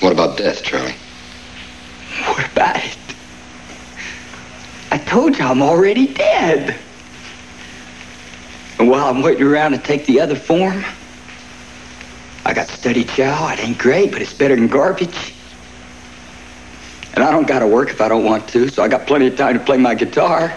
What about death, Charlie? What about it? I told you I'm already dead. And while I'm waiting around to take the other form, I got study chow. It ain't great, but it's better than garbage. And I don't gotta work if I don't want to, so I got plenty of time to play my guitar.